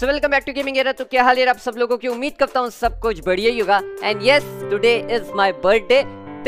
So welcome back to gaming era तो क्या हाल है आप सब लोगों की? उम्मीद करता हूँ सब कुछ बढ़िया ही होगा। And yes today is my birthday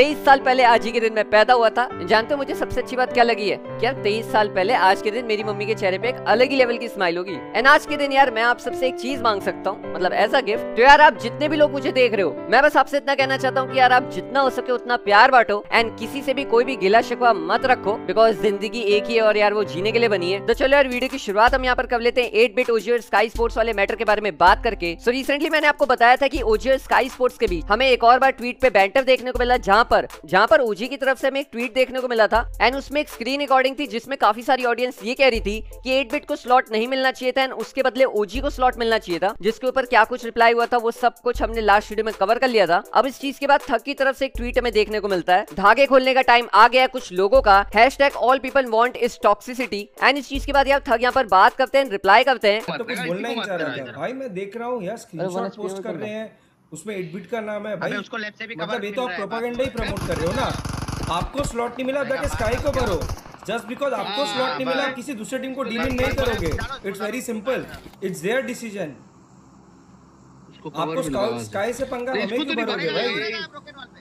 तेईस साल पहले आज ही के दिन मैं पैदा हुआ था। जानते हो मुझे सबसे अच्छी बात क्या लगी है? क्या तेईस साल पहले आज के दिन मेरी मम्मी के चेहरे पे एक अलग ही लेवल की स्माइल होगी। एंड आज के दिन यार, मैं आप सबसे एक चीज़ मांग सकता हूँ मतलब एज अ गिफ्ट तो यार आप जितने भी लोग मुझे देख रहे हो, मैं बस आपसे इतना कहना चाहता हूँ की यार आप जितना हो सके उतना प्यार बांटो एंड किसी से भी कोई भी गिला शिकवा मत रखो बिकॉज़ ज़िंदगी एक ही है और यार वो जीने के लिए बनी है। तो चलो यार वीडियो की शुरुआत हम यहाँ पर कर लेते हैं। एट बिट ओजियर स्काई स्पोर्ट्स वाले मैटर के बारे में बात करके। सो रिसेंटली मैंने आपको बताया था कि ओजियर स्काई स्पोर्ट्स के बीच हमें एक और बार ट्वीट पे बैंटर देखने को मिला, जहाँ पर जहाँ पर ओजी की तरफ़ से हमें एक ट्वीट देखने को मिला था एंड उसमें एक स्क्रीन रिकॉर्डिंग थी जिसमें काफ़ी सारी ऑडियंस ये कह रही थी कि 8 बिट को स्लॉट नहीं मिलना चाहिए था एंड उसके बदले ओजी को स्लॉट मिलना चाहिए था जिसके ऊपर क्या कुछ रिप्लाई हुआ था वो सब कुछ हमने लास्ट वीडियो में कवर कर लिया था। अब इस चीज़ के बाद थक की तरफ़ से एक ट्वीट हमें देखने को मिलता है। धागे खोलने का टाइम आ गया कुछ लोगों का। Hashtag all people want is toxicity and इस चीज़ के बाद यार थक यहाँ पर बात करते हैं रिप्लाई करते हैं। तो कुछ बोलना ही चाह रहा था भाई मैं देख रहा हूँ यार स्क्रीनशॉट पोस्ट कर रहे हैं। उसमें 8 बिट का नाम है भाई। उसको लेफ़्ट से भी मतलब ये तो आप प्रोपागेंडा ही प्रमोट कर रहे हो ना। आपको स्लॉट नहीं मिला जाके स्काई को भरो। जस्ट बिकॉज़ आपको हाँ, स्लॉट नहीं मिला किसी दूसरे टीम को डीलिंग नहीं करोगे। It's very simple it's their decision आपको स्काई स्काई से पंगा हमें तो क्यों भरोगे भाई।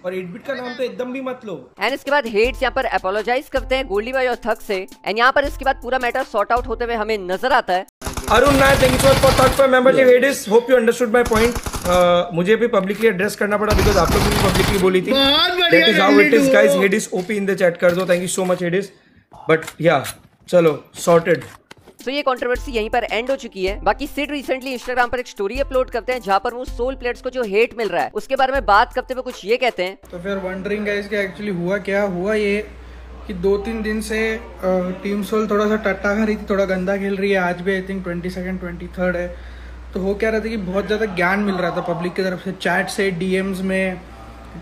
और 8 बिट का नाम तो एकदम भी मत लो। एंड इसके बाद हेड्स यहाँ पर अपोलोजाइज करते हैं गोल्डी भाई और थक से। एंड यहाँ पर इसके बाद पूरा मैटर सॉर्ट आउट होते हुए हमें नज़र आता है। Arun Nayak thank you for third for membership हेडिस hope you understood my point मुझे भी पब्लिकली एड्रेस करना पड़ा बिकॉज़ आप लोग भी पब्लिकली बोली थी। That is how it is Candido। Guys हेडिस OP in the chat कर दो thank you so much हेडिस but yeah चलो सॉर्टेड तो ये कंट्रोवर्सी यहीं पर एंड हो चुकी है। बाकी सिड रिसेंटली इंस्टाग्राम पर एक स्टोरी अपलोड करते हैं जहाँ पर वो सोल प्लेयर्स को जो हेट मिल रहा है उसके बारे में बात करते हुए कुछ ये कहते हैं। तो फिर वंडरिंग गाइस कि एक्चुअली हुआ क्या? हुआ ये कि दो तीन दिन से टीम सोल थोड़ा सा टट्टा खा रही थी थोड़ा गंदा खेल रही है। आज भी I think twenty second twenty third है। तो हो क्या रहा था कि बहुत ज़्यादा ज्ञान मिल रहा था पब्लिक की तरफ़ से। चैट से डीएम्स में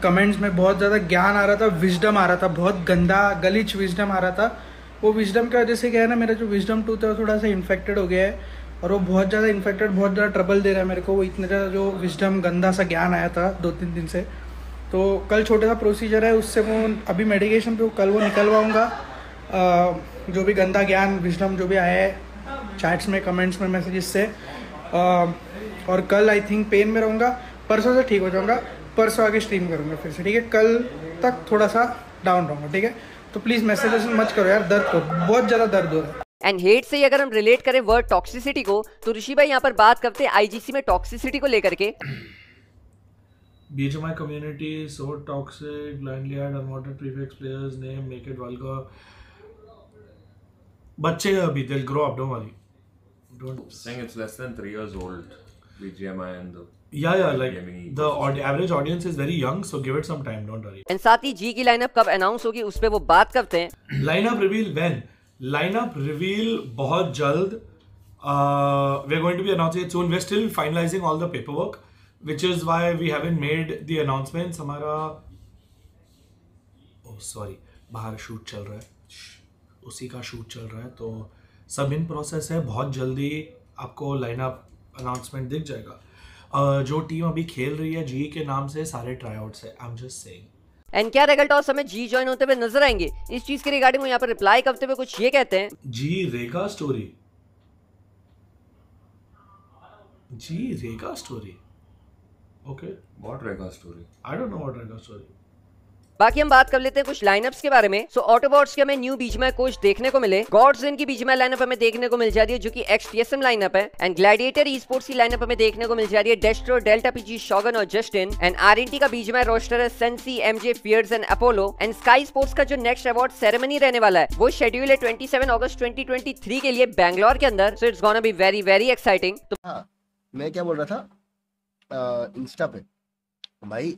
कमेंट्स में बहुत ज़्यादा ज्ञान आ रहा था विजडम आ रहा था, बहुत गंदा गलीच विजडम आ रहा था। वो विजडम की वजह से क्या है ना, मेरा जो विजडम टूथ है वो थोड़ा सा इन्फेक्टेड हो गया है और वो बहुत ज़्यादा इन्फेक्टेड बहुत ज़्यादा ट्रबल दे रहा है मेरे को। वो इतना ज़्यादा जो विजडम गंदा सा ज्ञान आया था दो तीन दिन से। तो कल छोटा सा प्रोसीजर है, उससे वो अभी मेडिकेशन पे कल वो निकलवाऊँगा। जो भी गंदा ज्ञान विजडम जो भी आया है चैट्स में कमेंट्स में मैसेजेस से। और कल आई थिंक पेन में रहूँगा परसों से ठीक हो जाऊँगा परसों आगे स्ट्रीम करूँगा फिर से ठीक है कल तक थोड़ा सा डाउन रहूँगा ठीक है तो प्लीज़ मैसेजेस मत करो यार दर्द को बहुत ज़्यादा दर्द हो रहा है एंड हेट से ही अगर हम रिलेट करें वर्ड टॉक्सिसिटी को तो ऋषि भाई यहाँ पर बात करते हैं आईजीसी में टॉक्सिसिटी को लेकर के BGMI community is so toxic, blindly add unwanted prefix players name, make it vulgar. बच्चे हैं अभी they'll grow up, don't worry. Don't. saying it's less than three years old. BGMI and the Yeah, yeah, like the aud- average audience is very young, so give it some time, don't worry. And साथ ही जी की lineup कब announce होगी उस पर वो बात करते हैं Lineup reveal when? Lineup reveal बहुत जल्द. Uh, we're going to be announcing it soon. We're still finalizing all the paperwork, which is why we haven't made the announcements. हमारा oh sorry बाहर शूट चल रहा है उसी का शूट चल रहा है तो सब इन प्रोसेस है बहुत जल्दी आपको लाइनअप अनाउंसमेंट दिख जाएगा। Uh, जो टीम अभी खेल रही है जी के नाम से सारे ट्राईआउट्स है I am just saying and क्या रेगल टॉस हमें जी ज्वाइन होते हुए नज़र आएँगे? इस चीज़ के रिगार्डिंग वो यहाँ पर रिप्लाई करते हुए कुछ ये कहते हैं। जी रेगा story ji Rega story okay what Rega story? I don't know what Rega story बाकी हम बात कर लेते हैं कुछ लाइनअप्स के बारे में। सो ऑटोबॉट्स के हमें न्यू बीजमय कोच देखने को मिले। गॉड्स की बीजमय लाइनअप हमें देखने को मिल जा रही है, जो कि एक्स टीएसएम लाइनअप है। एंड ग्लैडिएटर ई स्पोर्ट्स की लाइनअप हमें देखने को मिल जा रही है डेस्ट्रो डेल्टा पीजी शॉगन और जस्टिन एंड आरएनटी का बीजमय रोस्टर है Sensei MJ Fierce and Apollo and Sky Sports का जो नेक्स्ट अवार्ड सेरेमनी रहने वाला है, वो शेड्यूल है 27 अगस्त 2023 के लिए बैंगलोर के अंदर। So it's gonna be very very exciting मैं क्या बोल रहा था? इंस्टा पे। भाई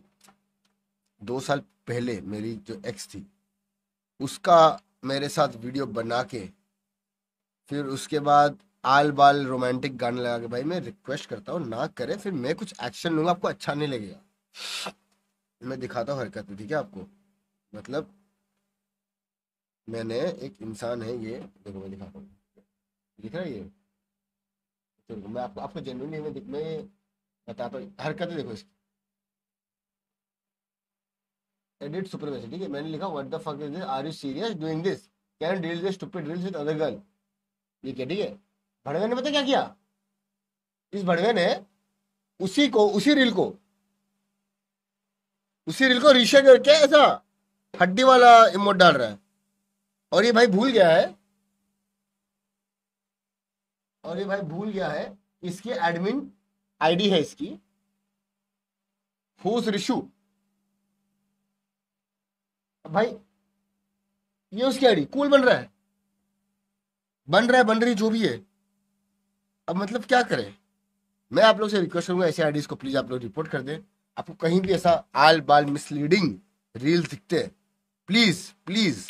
दो साल पहले मेरी जो एक्स थी, उसका मेरे साथ वीडियो बना के, फिर उसके बाद आल बाल रोमांटिक गाने लगा के, भाई मैं रिक्वेस्ट करता हूँ, ना करे, फिर मैं कुछ एक्शन लूँगा, आपको अच्छा नहीं लगेगा। मैं दिखाता हूँ हरकत, ठीक है आपको? मतलब मैंने एक इंसान है ये, देखो मैं दिखाता हूँ। दिख रहा है ये? तो मैं आपको आपको जेन्युइनली मैं मैं बताता हूँ, हरकतें देखो इसकी। एडिट सुपरमेसी ठीक है? मैंने लिखा what the fuck is this are you serious doing this can deal this stupid drills with other girl ये क्या, ठीक है? भड़वे ने पता क्या किया? इस भड़वे ने उसी को, उसी रील को, उसी रील को रीशेयर करके ऐसा हड्डी वाला इमोट डाल रहा है। और ये भाई भूल गया है। और ये भाई भूल गया है, इसकी एडमिन आईडी है इसकी। फूस रिशु भाई, ये उसकी आईडी कूल बन रहा है। बन रहा है, बन रही, जो भी है। अब मतलब क्या करें? मैं आप लोग से रिक्वेस्ट करूँगा, ऐसे आईडीज को प्लीज़ आप लोग रिपोर्ट कर दें। आपको कहीं भी ऐसा आल बाल मिसलीडिंग रील दिखते हैं प्लीज़ प्लीज़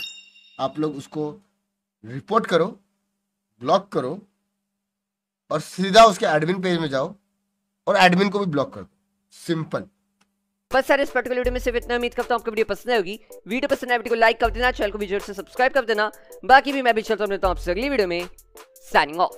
आप लोग उसको रिपोर्ट करो ब्लॉक करो और सीधा उसके एडमिन पेज में जाओ और एडमिन को भी ब्लॉक कर दो। सिंपल बस सर, इस पर्टिकुलर वीडियो में सिर्फ़ इतना। उम्मीद करता हूँ आपको वीडियो पसंद होगी। वीडियो पसंद आए वीडियो को लाइक कर देना चैनल को भी ज़ोर से सब्सक्राइब कर देना। बाकी भी मैं भी चलता हूँ हूँ आपसे अगली वीडियो में। Signing of